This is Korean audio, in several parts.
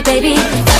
baby.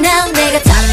now 내가 잘